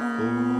Oh.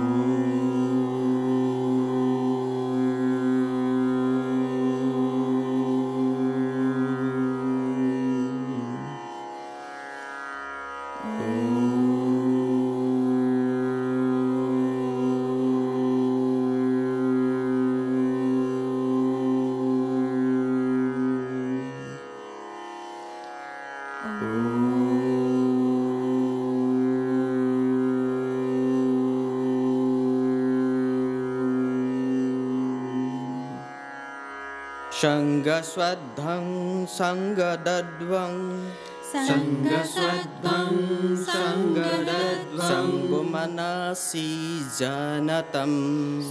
सङ्गस्वद्धं सङ्गदध्वं सङ्गस्वद्धं सङ्गदध्वं सङ्गुमनसि जनतं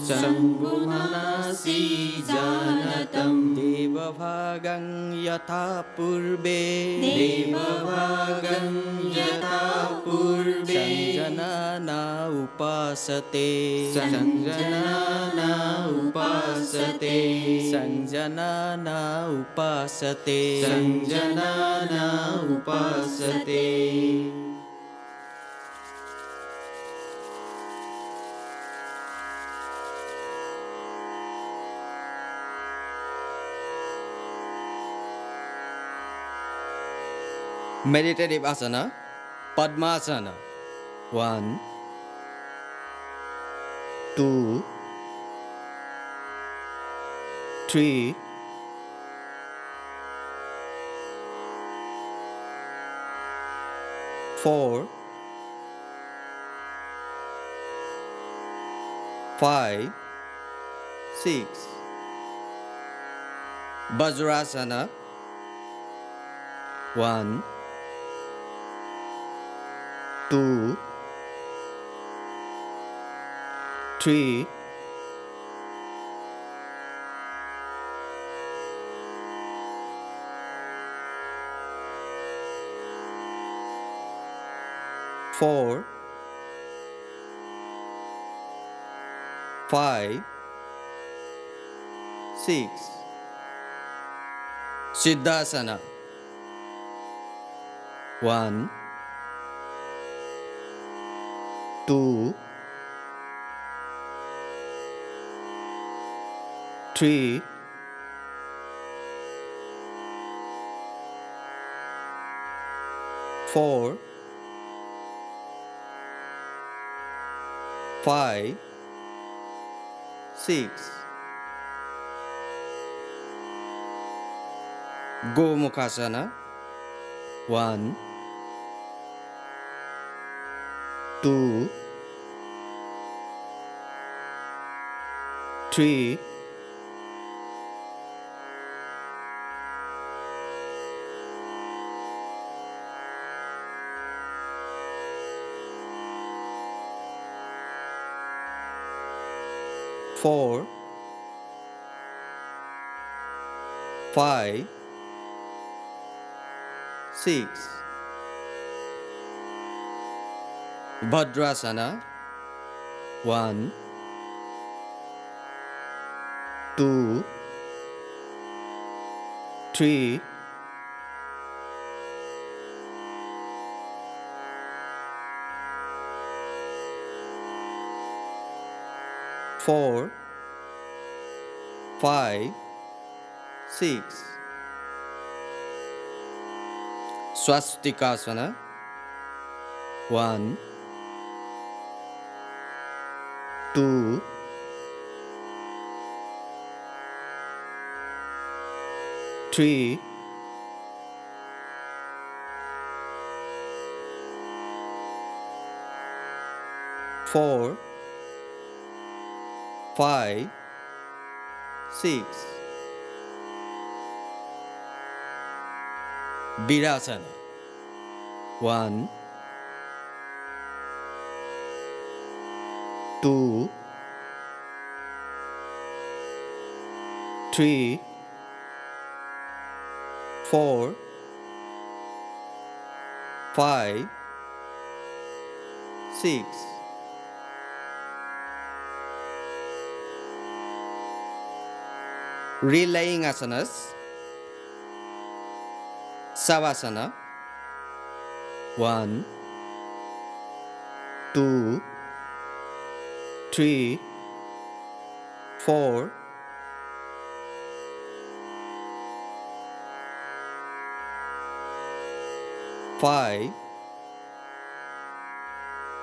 सङ्गुमनसि जानतं देवभागं यथा पूर्वे। देवभागं यथा पूर्वे। सञ्जनना उपासते। सञ्जनाना उपासते। सञ्जनना उपासते। सञ्जनाना उपासते Meditative asana, Padmasana. One, two, three, four, five, six. Vajrasana. One, two, three, four, five, six. Siddhasana. One, two, three, four, five, six. Go mukasana. One, two, three, four, five, six. Bhadrasana. One, two, three, four, five, six. Swastikasana. One, two, three, four, five, six. Virasana. One, two, three, four, five, six. Relaying asanas. Savasana. One, two, three, four, five,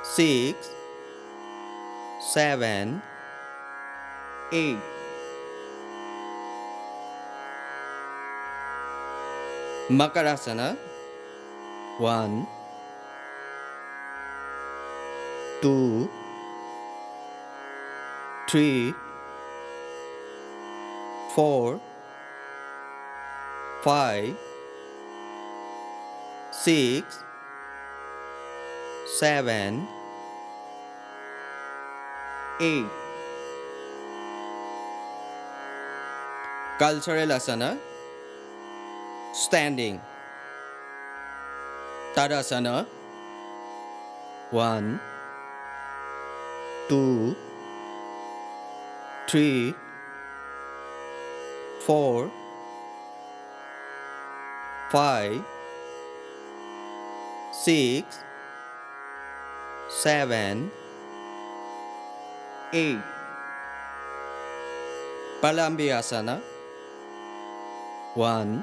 six, seven, eight. Makarasana. One, two, three, four, five, six, seven, eight. Cultural asana. Standing. Tadasana. One, two, three, four, five, six, seven, eight. Palambiyasana. One,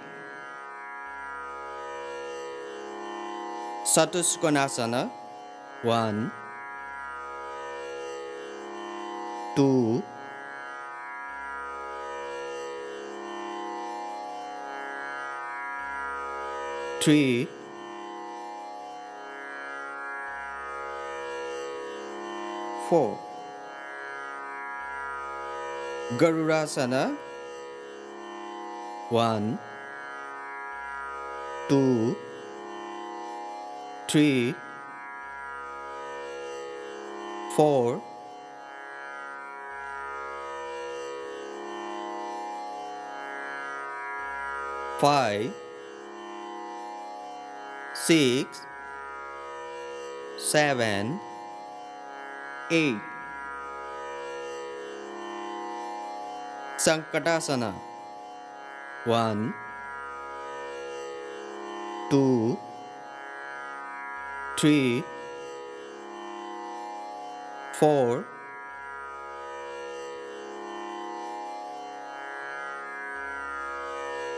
Satuskonasana. One, two, three, four. Garurasana. One, two, three, four, five, six, seven, eight. Sankatasana. One, two, three, four,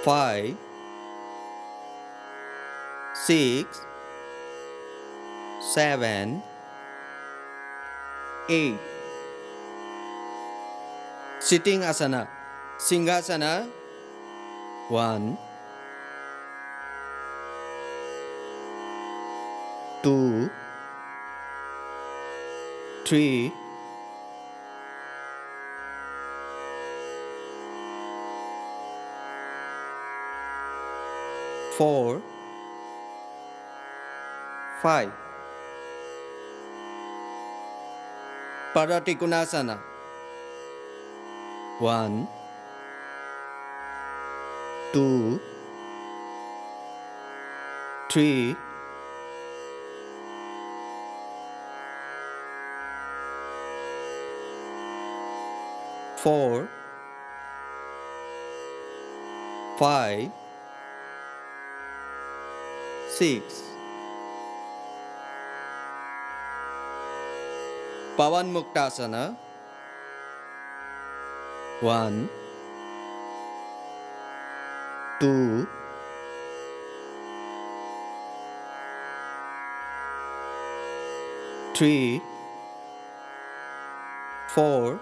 five, six, seven, eight. Sitting asana, Singhasana. One, two, three, four, five. Paratikunasana. One, two, three, four, five, six. Pavan Muktasana. One, two, three, four,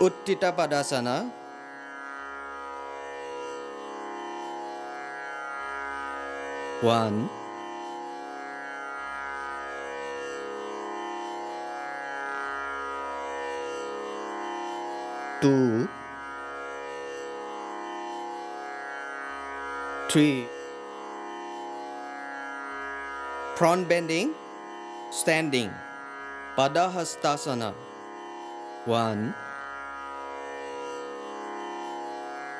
Uttita Padasana. One. Two. Three. Front bending, standing. Padahastasana. One.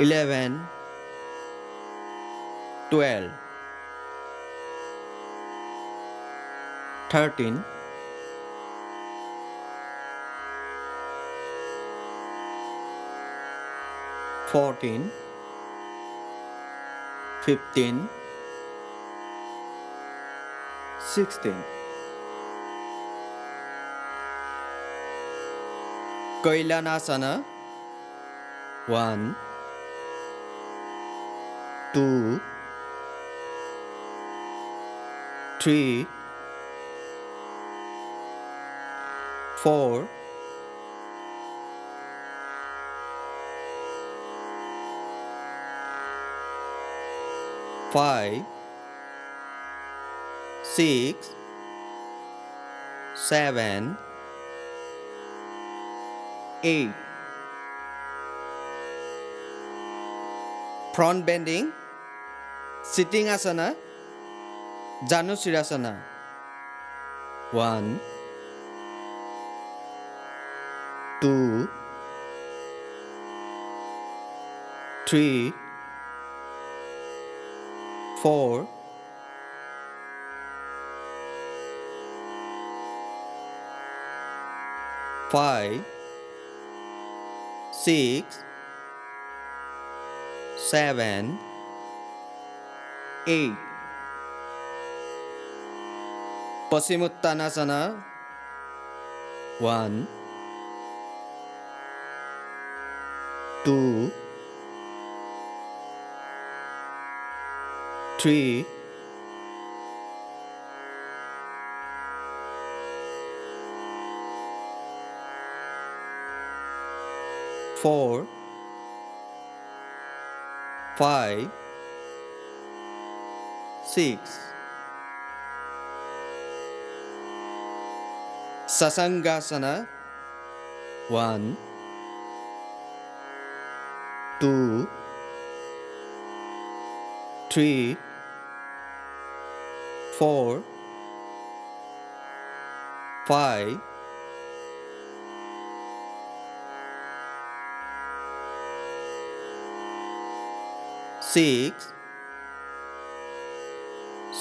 Eleven. Twelve. Thirteen. Fourteen. Fifteen. Sixteen. Koilanasana. One. Two. Three. Four. Five. Six. Seven. Eight. Front bending, sitting asana, Janusirasana. One, two, three, four, five, six, seven, eight. Pasimuttanasana. One, two, three, four, five, six. Sasangasana. One, two, three, four, five, six,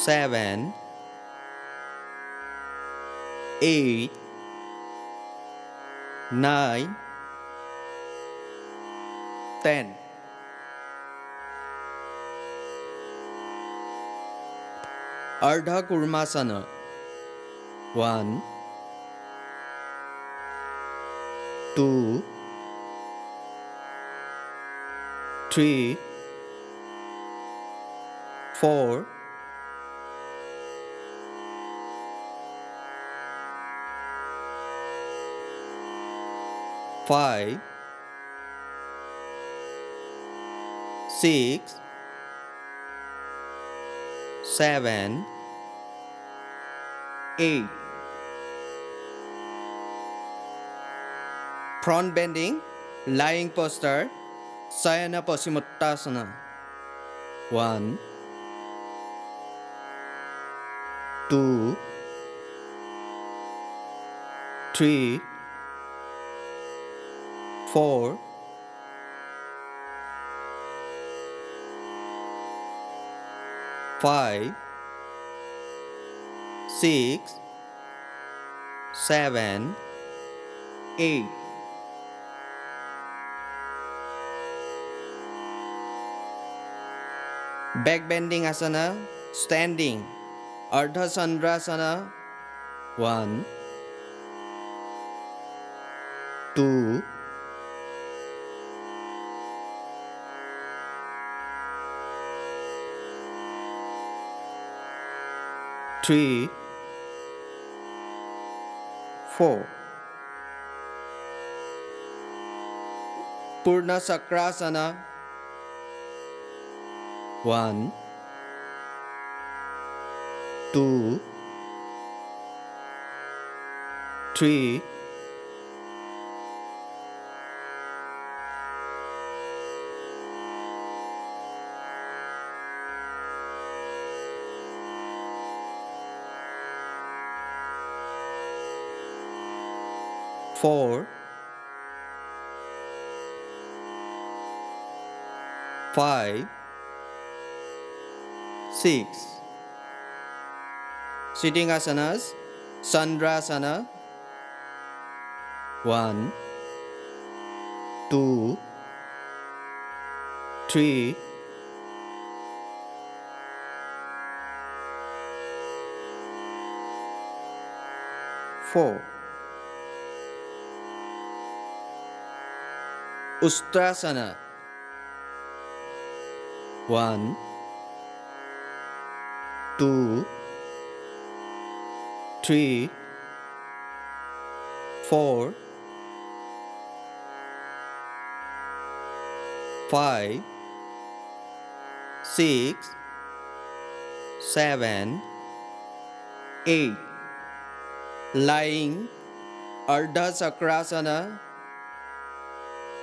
seven, eight, nine, ten. Ardha Kurmasana. One, two, three, four, five, six, seven, eight. Front bending, lying posture, Sayana Pasimuttasana. One, two, three, four five six seven eight back bending asana standing ardha sandrasana one two 3 4 Purna Chakrasana. 1 2 3 4 5 6 sitting asanas sandrasana 1 2 3 4 Ustrasana. 1 2 3 4 5 6 7 8 lying. Ardha chakrasana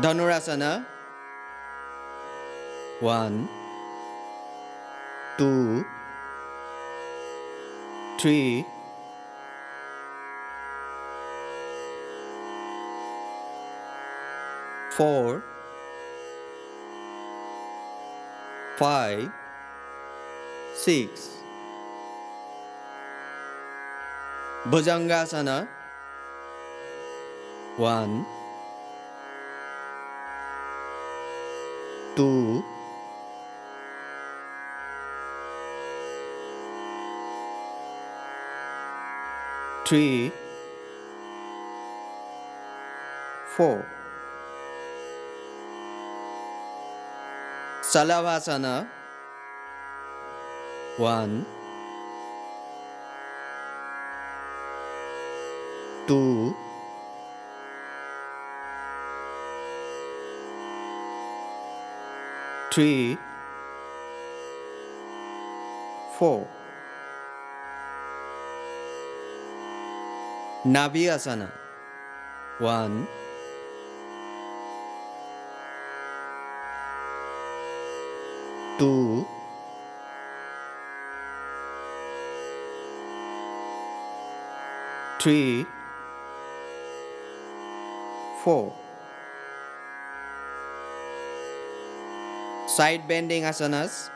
Dhanurasana 1 2 3 4 5 6 Bhujangasana? 1 2 3 4 Shalabhasana 1 2 3 4 Navi Asana 1 2 3 Side bending asanas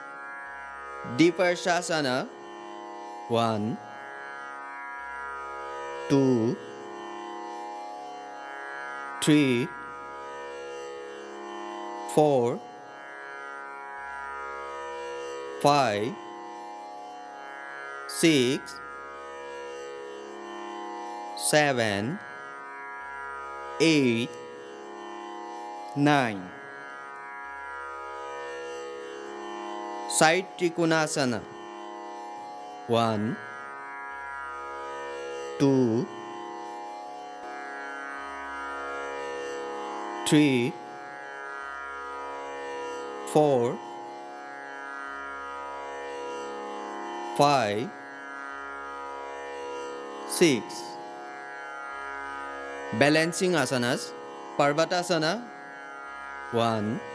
Deeper Shasana 1 2 3 4 5 6 7 8 9 Side Trikonasana 1 2 3 4 5 6 Balancing asanas Parvatasana 1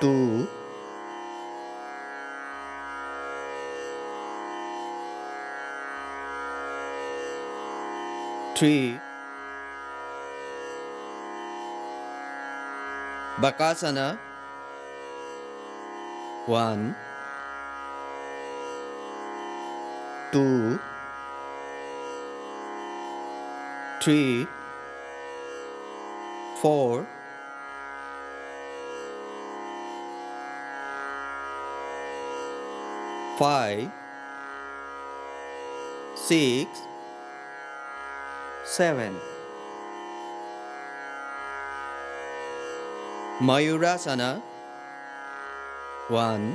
two, three, Bakasana, one, two, three, four, five, six, seven. Mayurasana. One,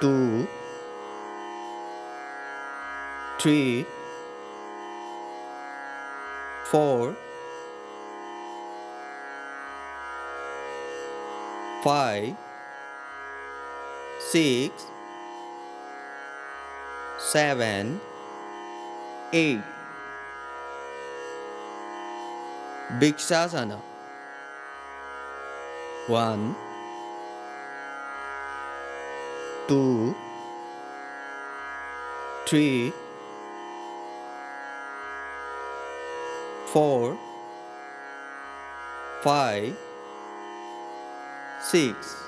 two, three, four, five, six, seven, eight. Bhikshasana. One, two, three, four, five, six.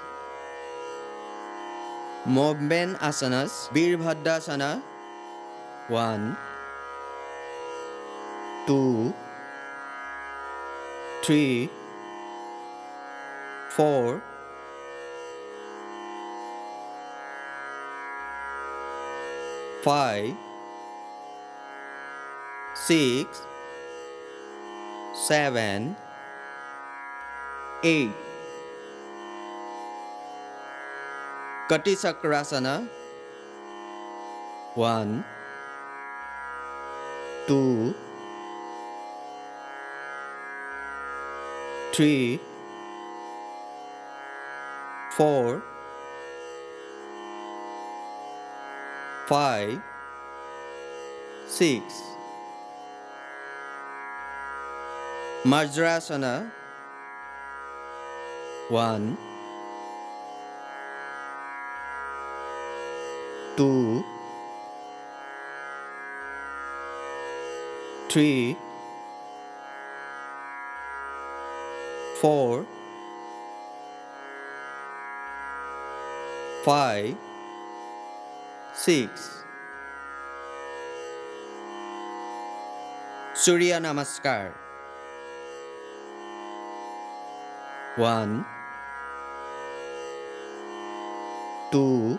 Movement asanas, Virabhadrasana. One, two, three, four, five, six, seven, eight. Katichakrasana. One, two, three, four, five, six. Majrasana. One, two, three, four, five, six. Surya Namaskar. One, two,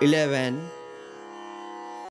ten, eleven,